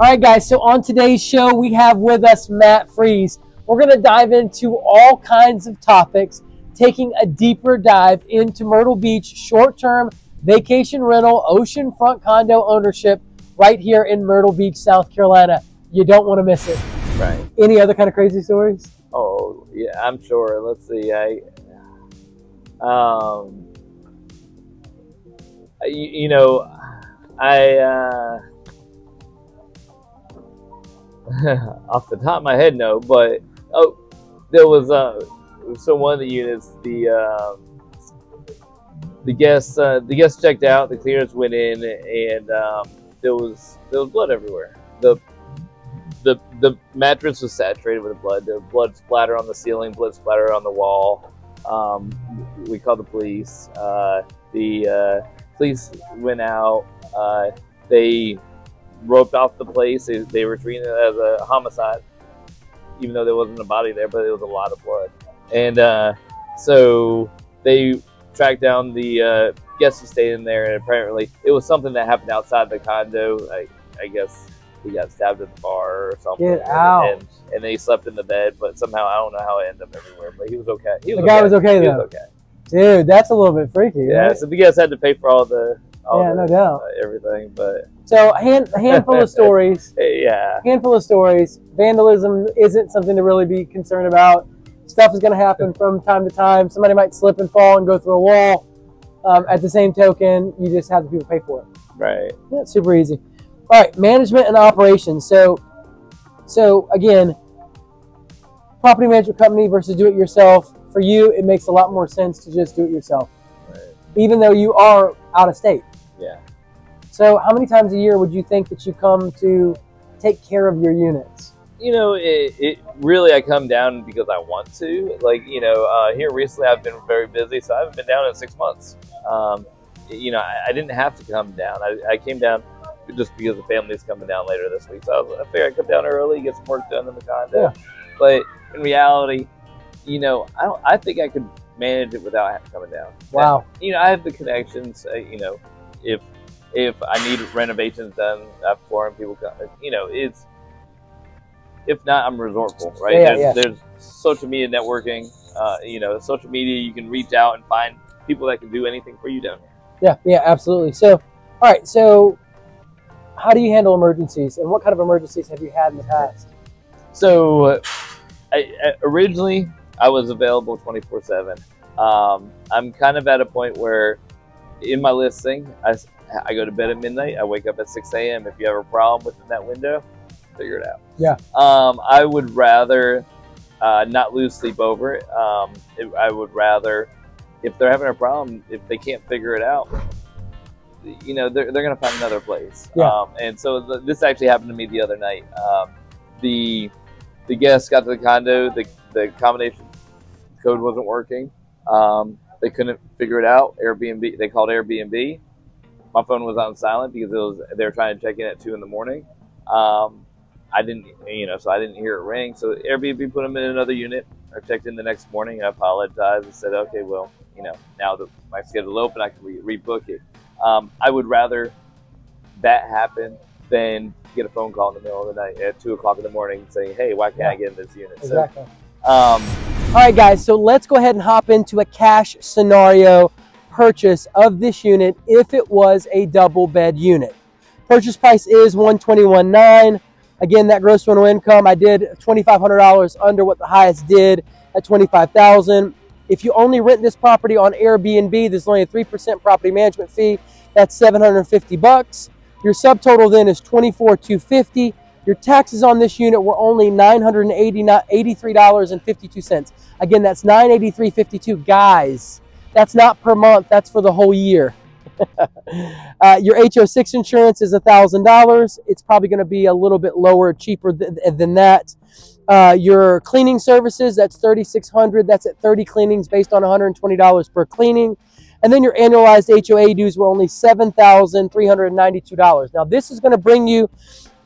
All right, guys. So on today's show, we have with us Matt Fries. We're going to dive into all kinds of topics, taking a deeper dive into Myrtle Beach short-term vacation rental, oceanfront condo ownership right here in Myrtle Beach, South Carolina. You don't want to miss it. Right. Any other kind of crazy stories? Oh, yeah, I'm sure. Let's see. I, um, you, you know, I, uh, off the top of my head, no, but oh, there was uh, so one of the units, the uh, the guests, uh, the guests checked out, the clearance went in, and um, there was there was blood everywhere. The the the mattress was saturated with blood. There was blood splatter on the ceiling, blood splatter on the wall. Um, we called the police. Uh, the uh, police went out. Uh, they roped off the place. They, they were treating it as a homicide, even though there wasn't a body there, but it was a lot of blood. And uh, so they tracked down the uh, guest who stayed in there, and apparently it was something that happened outside the condo. I, I guess he got stabbed at the bar or something. Get out. And, and then he slept in the bed, but somehow I don't know how it ended up everywhere, but he was okay. He was The guy okay. was okay, He though. was okay. Dude, that's a little bit freaky. Yeah, right? so the guys had to pay for all the, Yeah, no doubt. uh, everything, but So a, hand, a handful of stories. yeah, handful of stories. Vandalism isn't something to really be concerned about. Stuff is going to happen from time to time. Somebody might slip and fall and go through a wall. Um, at the same token, you just have the people pay for it. right. Yeah, it's super easy. All right, management and operations. So, so again, property management company versus do it yourself. For you, it makes a lot more sense to just do it yourself, Right. even though you are out of state. So, how many times a year would you think that you come to take care of your units? you know, it, it really I come down because I want to. Like, you know, uh, here recently I've been very busy, so I haven't been down in six months. Um, you know, I, I didn't have to come down. I, I came down just because the family's coming down later this week. So I, was, I figured I'd come down early, get some work done in the condo. Yeah. But in reality, you know, I don't. I think I could manage it without coming down. Wow. you know, I have the connections. Uh, you know, if if I need renovations done uh, for them, people come. You know, it's if not, I'm resourceful, right? Yeah, there's, yeah. there's social media networking. Uh, you know, social media. You can reach out and find people that can do anything for you down here. Yeah, yeah, absolutely. So, all right. So, how do you handle emergencies, and what kind of emergencies have you had in the past? So, uh, I, I, originally I was available 24 seven. Um, I'm kind of at a point where, in my listing, I, I go to bed at midnight. I wake up at 6 a.m. If you have a problem within that window, figure it out. Yeah. Um, I would rather uh, not lose sleep over it. Um, it- I would rather, if they're having a problem, if they can't figure it out, you know, they're, they're going to find another place. Yeah. Um, and so th- this actually happened to me the other night. Um, the the guests got to the condo. The the combination code wasn't working. Um, they couldn't figure it out. Airbnb. They called Airbnb. My phone was on silent because it was they were trying to check in at two in the morning. Um, I didn't, you know, so I didn't hear it ring. So Airbnb put them in another unit. I checked in the next morning. I apologized and said, okay, well, you know, now that my schedule open, I can re- rebook it. Um, I would rather that happen than get a phone call in the middle of the night at two o'clock in the morning saying, "Hey, why can't I get in this unit?" Exactly. So, um, All right, guys. So let's go ahead and hop into a cash scenario purchase of this unit if it was a double bed unit. Purchase price is one twenty one nine. Again, that gross rental income I did twenty five hundred dollars under what the highest did at twenty five thousand. If you only rent this property on Airbnb, there's only a three percent property management fee. That's seven hundred fifty bucks. Your subtotal then is twenty four two fifty. Your taxes on this unit were only $983.52. Again, that's $983.52. Guys, that's not per month, that's for the whole year. uh, your HO6 insurance is $1,000. It's probably going to be a little bit lower, cheaper th- than that. Uh, your cleaning services, that's 3600 That's at 30 cleanings based on $120 per cleaning. And then your annualized HOA dues were only $7,392. Now, this is going to bring you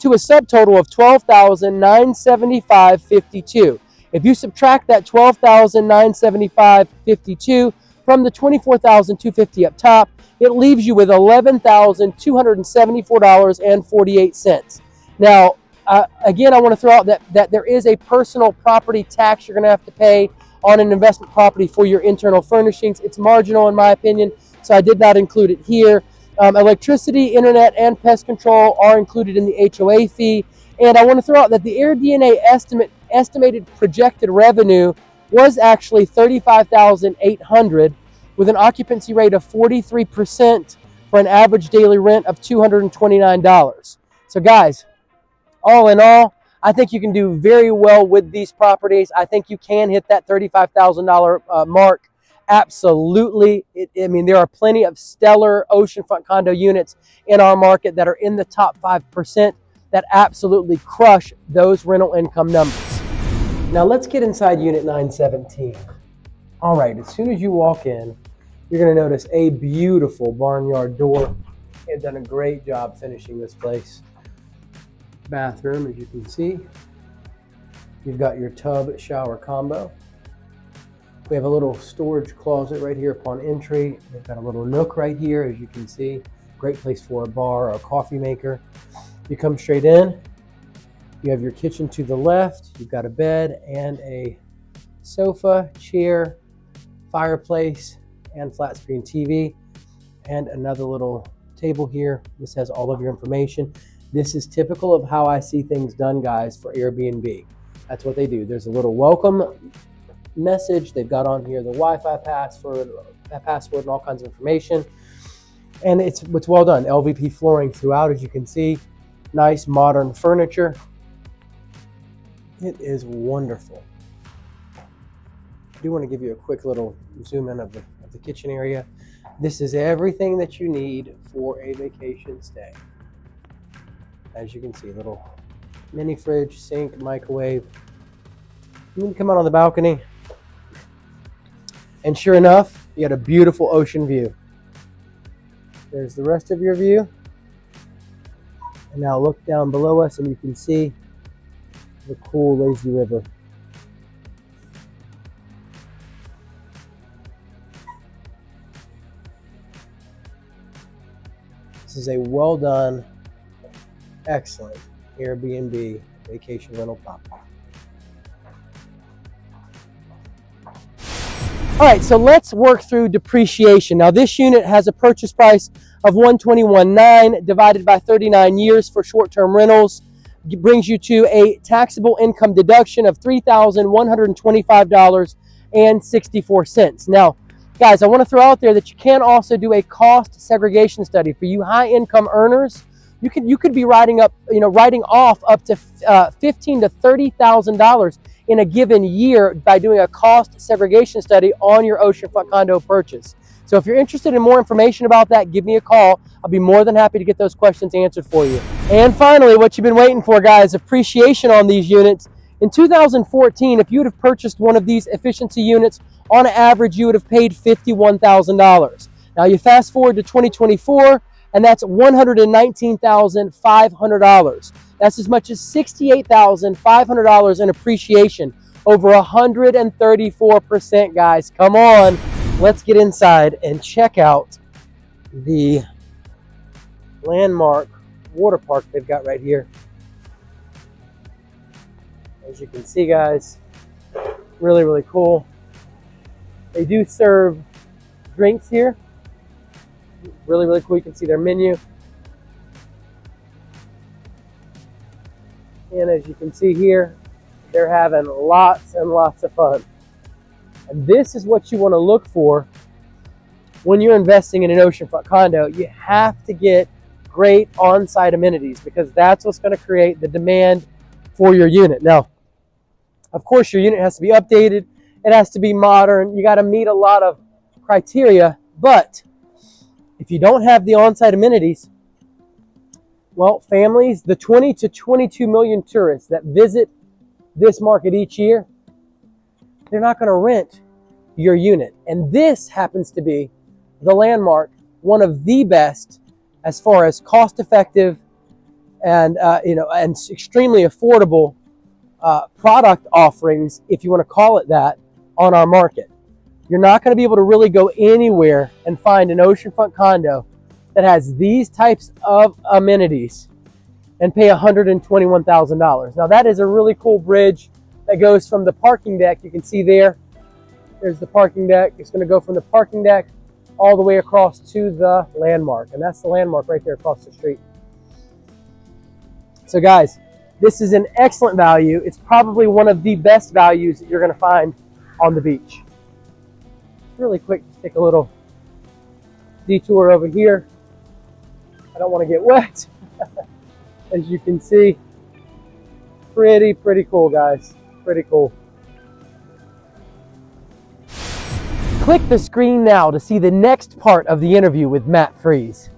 to a subtotal of $12,975.52. If you subtract that $12,975.52 from the $24,250 up top, it leaves you with $11,274.48. Now, uh, again, I want to throw out that, that there is a personal property tax you're going to have to pay on an investment property for your internal furnishings. It's marginal in my opinion, so I did not include it here. Um, electricity, internet, and pest control are included in the HOA fee. And I want to throw out that the AirDNA estimate estimated projected revenue was actually 35,800 with an occupancy rate of 43% for an average daily rent of $229. So guys, all in all, I think you can do very well with these properties. I think you can hit that $35,000 uh, mark. Absolutely. It, I mean, there are plenty of stellar oceanfront condo units in our market that are in the top 5% that absolutely crush those rental income numbers. Now let's get inside unit 917. All right, as soon as you walk in, you're gonna notice a beautiful barnyard door. They've done a great job finishing this place. Bathroom, as you can see. You've got your tub shower combo. We have a little storage closet right here upon entry. We've got a little nook right here, as you can see. Great place for a bar or a coffee maker. You come straight in. You have your kitchen to the left. You've got a bed and a sofa, chair, fireplace, and flat screen TV. And another little table here. This has all of your information. This is typical of how I see things done, guys, for Airbnb. That's what they do. There's a little welcome message. They've got on here the Wi-Fi password, uh, password, and all kinds of information. And it's it's well done. LVP flooring throughout, as you can see. Nice modern furniture. It is wonderful. I do want to give you a quick little zoom in of the, the kitchen area. This is everything that you need for a vacation stay. As you can see, little mini fridge, sink, microwave. You can come out on the balcony. And sure enough, you got a beautiful ocean view. There's the rest of your view. And now look down below us and you can see the cool lazy river. This is a well done, excellent Airbnb vacation rental property. All right, so let's work through depreciation. Now this unit has a purchase price of 121.9 divided by 39 years for short-term rentals brings you to a taxable income deduction of $3,125.64. Now, guys, I want to throw out there that you can also do a cost segregation study for you high income earners. You could you could be writing up you know writing off up to uh, fifteen to thirty thousand dollars in a given year by doing a cost segregation study on your oceanfront condo purchase. So if you're interested in more information about that, give me a call. I'll be more than happy to get those questions answered for you. And finally, what you've been waiting for, guys, appreciation on these units. In 2014, if you would have purchased one of these efficiency units, on average, you would have paid $51,000. Now you fast forward to 2024, and that's $119,500. That's as much as $68,500 in appreciation, over 134%, guys. Come on let's get inside and check out the landmark water park they've got right here. As you can see, guys, really, really cool. They do serve drinks here. Really, really cool. You can see their menu. And as you can see here, they're having lots and lots of fun. And this is what you want to look for when you're investing in an oceanfront condo. You have to get great on-site amenities because that's what's going to create the demand for your unit. Now, of course, your unit has to be updated. It has to be modern. You got to meet a lot of criteria. But if you don't have the on-site amenities, well, families, the 20 to 22 million tourists that visit this market each year, they're not going to rent your unit. And this happens to be the landmark, one of the best as far as cost effective and uh, you know and extremely affordable uh, product offerings, if you want to call it that, on our market. You're not going to be able to really go anywhere and find an oceanfront condo that has these types of amenities and pay $121,000. Now that is a really cool bridge that goes from the parking deck. You can see there, there's the parking deck. It's going to go from the parking deck all the way across to the landmark. And that's the landmark right there across the street. So guys, this is an excellent value. It's probably one of the best values that you're going to find on the beach. Really quick, take a little detour over here. I don't want to get wet. As you can see, pretty, pretty cool, guys. Pretty cool. Click the screen now to see the next part of the interview with Matt Fries.